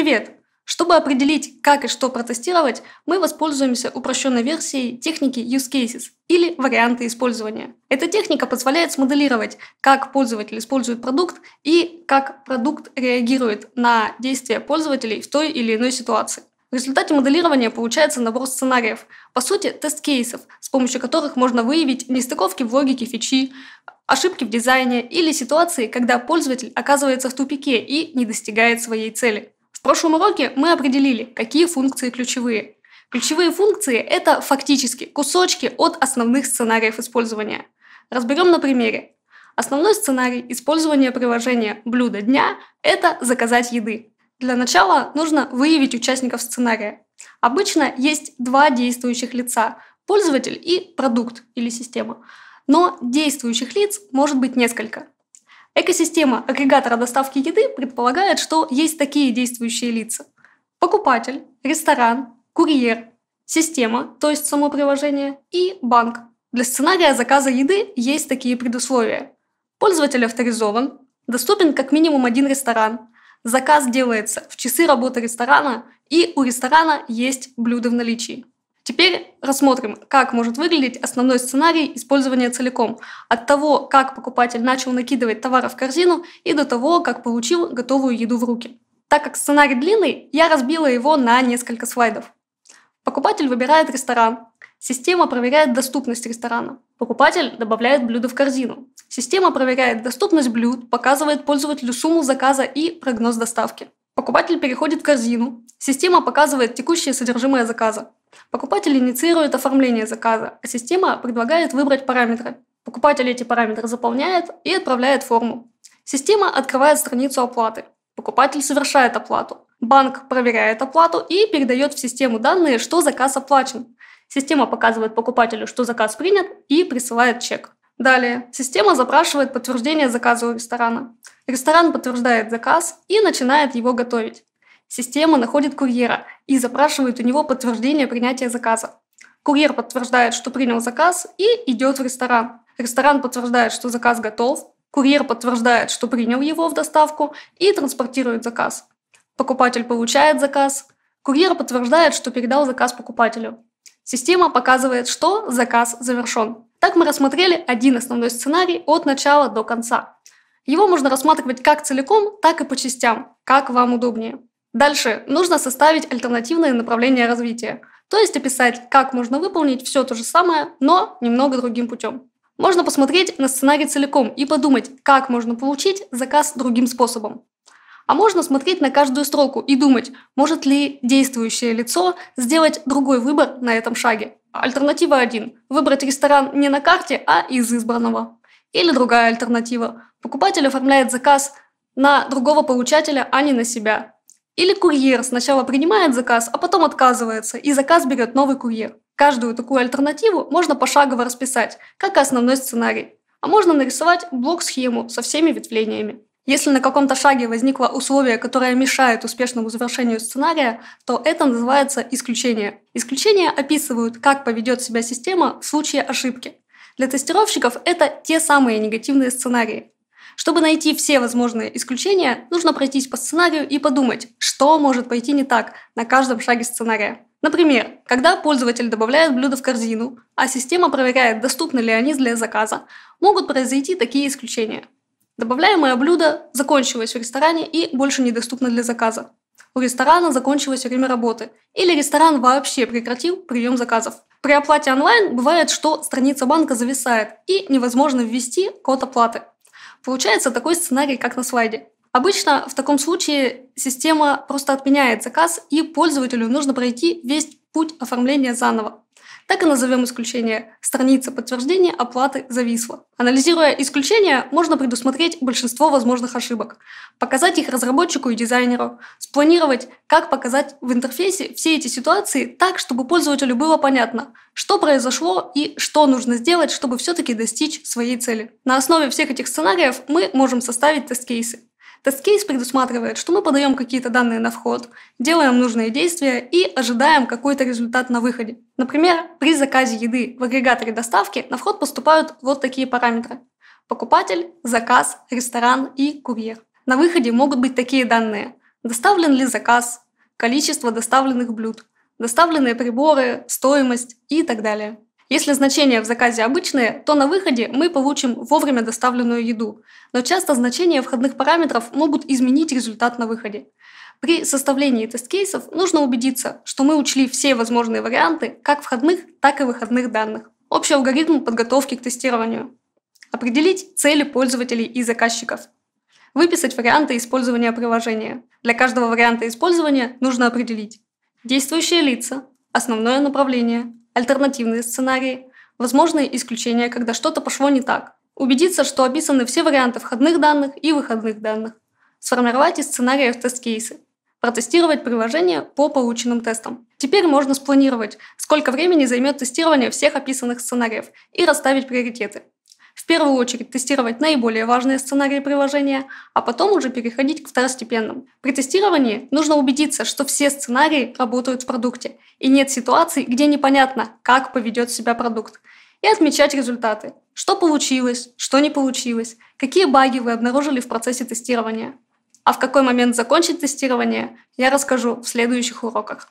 Привет! Чтобы определить, как и что протестировать, мы воспользуемся упрощенной версией техники Use Cases или варианты использования. Эта техника позволяет смоделировать, как пользователь использует продукт и как продукт реагирует на действия пользователей в той или иной ситуации. В результате моделирования получается набор сценариев, по сути, тест-кейсов, с помощью которых можно выявить нестыковки в логике фичи, ошибки в дизайне или ситуации, когда пользователь оказывается в тупике и не достигает своей цели. В прошлом уроке мы определили, какие функции ключевые. Ключевые функции – это фактически кусочки от основных сценариев использования. Разберем на примере. Основной сценарий использования приложения «Блюдо дня» – это заказать еды. Для начала нужно выявить участников сценария. Обычно есть два действующих лица – пользователь и продукт или система. Но действующих лиц может быть несколько. Экосистема агрегатора доставки еды предполагает, что есть такие действующие лица. Покупатель, ресторан, курьер, система, то есть само приложение, и банк. Для сценария заказа еды есть такие предусловия. Пользователь авторизован, доступен как минимум один ресторан, заказ делается в часы работы ресторана и у ресторана есть блюдо в наличии. Теперь рассмотрим, как может выглядеть основной сценарий использования целиком. От того, как покупатель начал накидывать товары в корзину и до того, как получил готовую еду в руки. Так как сценарий длинный, я разбила его на несколько слайдов. Покупатель выбирает ресторан. Система проверяет доступность ресторана. Покупатель добавляет блюдо в корзину. Система проверяет доступность блюд, показывает пользователю сумму заказа и прогноз доставки. Покупатель переходит в корзину. Система показывает текущее содержимое заказа. Покупатель инициирует оформление заказа, а система предлагает выбрать параметры. Покупатель эти параметры заполняет и отправляет форму. Система открывает страницу оплаты. Покупатель совершает оплату. Банк проверяет оплату и передает в систему данные, что заказ оплачен. Система показывает покупателю, что заказ принят и присылает чек. Далее, система запрашивает подтверждение заказа у ресторана. Ресторан подтверждает заказ и начинает его готовить. Система находит курьера и запрашивает у него подтверждение принятия заказа. Курьер подтверждает, что принял заказ и идет в ресторан. Ресторан подтверждает, что заказ готов. Курьер подтверждает, что принял его в доставку и транспортирует заказ. Покупатель получает заказ. Курьер подтверждает, что передал заказ покупателю. Система показывает, что заказ завершен. Так мы рассмотрели один основной сценарий от начала до конца. Его можно рассматривать как целиком, так и по частям, как вам удобнее. Дальше нужно составить альтернативное направление развития, то есть описать, как можно выполнить все то же самое, но немного другим путем. Можно посмотреть на сценарий целиком и подумать, как можно получить заказ другим способом. А можно смотреть на каждую строку и думать, может ли действующее лицо сделать другой выбор на этом шаге. Альтернатива 1. Выбрать ресторан не на карте, а из избранного. Или другая альтернатива. Покупатель оформляет заказ на другого получателя, а не на себя. Или курьер сначала принимает заказ, а потом отказывается, и заказ берет новый курьер. Каждую такую альтернативу можно пошагово расписать, как основной сценарий. А можно нарисовать блок-схему со всеми ветвлениями. Если на каком-то шаге возникло условие, которое мешает успешному завершению сценария, то это называется исключение. Исключения описывают, как поведет себя система в случае ошибки. Для тестировщиков это те самые негативные сценарии. Чтобы найти все возможные исключения, нужно пройтись по сценарию и подумать, что может пойти не так на каждом шаге сценария. Например, когда пользователь добавляет блюдо в корзину, а система проверяет, доступны ли они для заказа, могут произойти такие исключения. Добавляемое блюдо закончилось в ресторане и больше недоступно для заказа. У ресторана закончилось время работы, или ресторан вообще прекратил прием заказов. При оплате онлайн бывает, что страница банка зависает и невозможно ввести код оплаты. Получается такой сценарий, как на слайде. Обычно в таком случае система просто отменяет заказ, и пользователю нужно пройти весь путь оформления заново. Так и назовем исключение. Страница подтверждения оплаты зависла. Анализируя исключения, можно предусмотреть большинство возможных ошибок, показать их разработчику и дизайнеру, спланировать, как показать в интерфейсе все эти ситуации так, чтобы пользователю было понятно, что произошло и что нужно сделать, чтобы все-таки достичь своей цели. На основе всех этих сценариев мы можем составить тест-кейсы. Тест-кейс предусматривает, что мы подаем какие-то данные на вход, делаем нужные действия и ожидаем какой-то результат на выходе. Например, при заказе еды в агрегаторе доставки на вход поступают вот такие параметры. Покупатель, заказ, ресторан и курьер. На выходе могут быть такие данные. доставлен ли заказ, количество доставленных блюд, доставленные приборы, стоимость и так далее. Если значения в заказе обычные, то на выходе мы получим вовремя доставленную еду, но часто значения входных параметров могут изменить результат на выходе. При составлении тест-кейсов нужно убедиться, что мы учли все возможные варианты как входных, так и выходных данных. Общий алгоритм подготовки к тестированию. Определить цели пользователей и заказчиков. Выписать варианты использования приложения. Для каждого варианта использования нужно определить действующие лица, основное направление, альтернативные сценарии, возможные исключения, когда что-то пошло не так, убедиться, что описаны все варианты входных данных и выходных данных, сформировать из сценариев тест-кейсы, протестировать приложение по полученным тестам. Теперь можно спланировать, сколько времени займет тестирование всех описанных сценариев и расставить приоритеты. В первую очередь тестировать наиболее важные сценарии приложения, а потом уже переходить к второстепенным. При тестировании нужно убедиться, что все сценарии работают в продукте, и нет ситуаций, где непонятно, как поведет себя продукт. И отмечать результаты. Что получилось, что не получилось, какие баги вы обнаружили в процессе тестирования. А в какой момент закончить тестирование, я расскажу в следующих уроках.